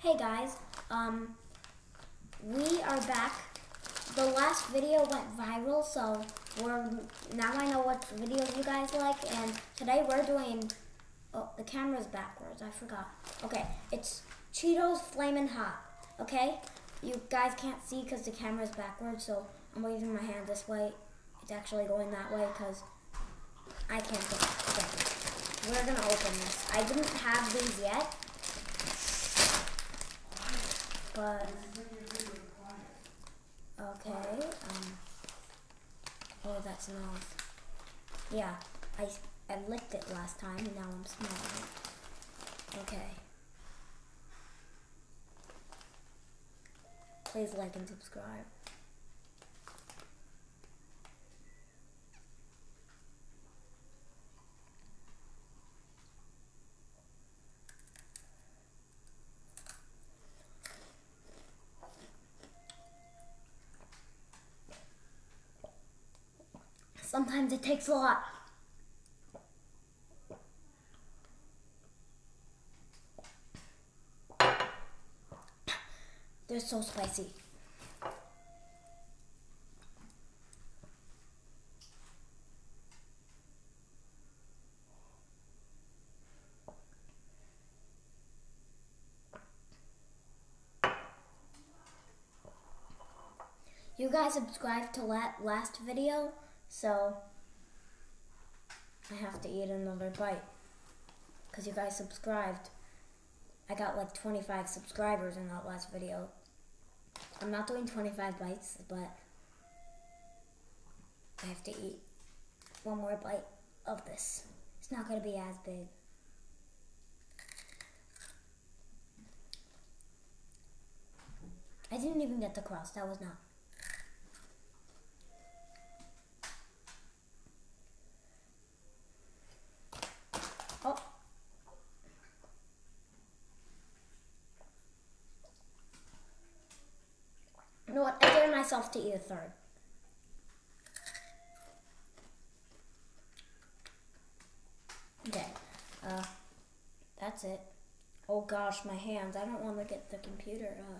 Hey guys, um, we are back. The last video went viral, so we're now I know what videos you guys like, and today we're doing. Oh, the camera's backwards. I forgot. Okay, it's Cheetos Flamin' Hot. Okay, you guys can't see because the camera's backwards, so I'm waving my hand this way. It's actually going that way because I can't get. Okay, we're gonna open this. I didn't have these yet but okay. Um. Oh, that's enough. Yeah, I I licked it last time, and now I'm smelling it. Okay. Please like and subscribe. Sometimes it takes a lot. They're so spicy. You guys subscribed to that last video, so I have to eat another bite because you guys subscribed. I got like 25 subscribers in that last video. I'm not doing 25 bites, but I have to eat one more bite of this. It's not going to be as big. I didn't even get the crust. That was not. Oh. You know what? I dare myself to eat a third. Okay. Uh, that's it. Oh gosh, my hands. I don't want to get the computer. Uh,